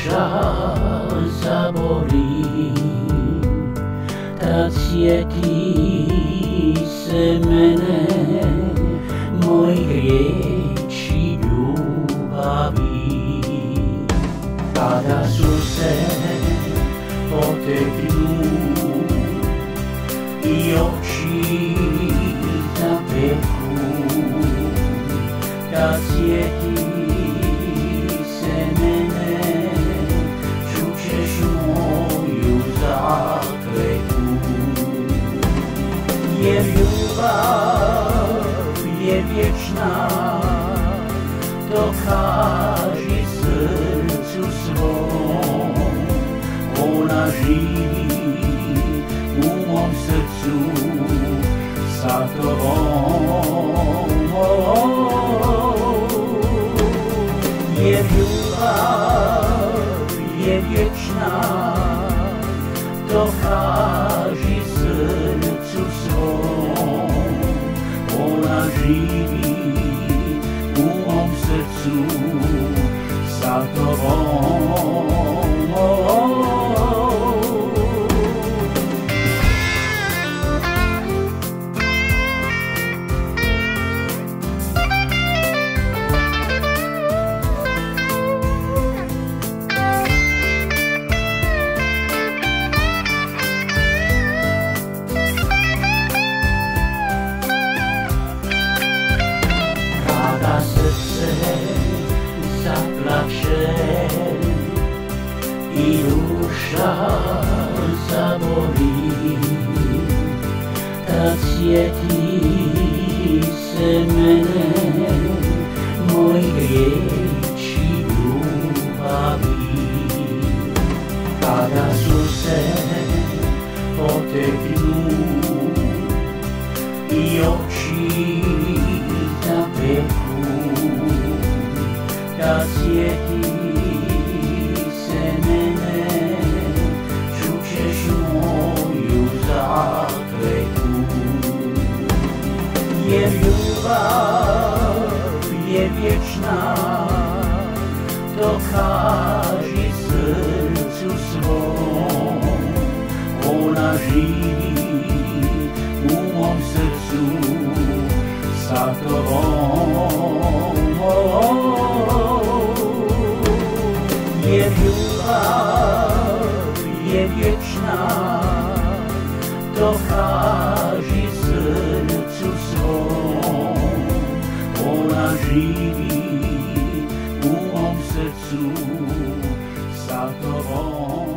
duša zabolí, tak světí se mene mojich riečí dubaví. Kada slunce oteklú i očí chwała je wieczna, dokaże sercu swą. Ona żywi umą sercu za Tobą. Santo Bom. šal zaborim Kad sjeti se mene Moj riječi ljubavi Kada su se poteknu I oči zapeku Kad sjeti Ľúbav, je viečná, dokáži srdcu svom, ona živí u mom srdcu sa tobom. Je ľúbav, je Živí u omsecu sa to.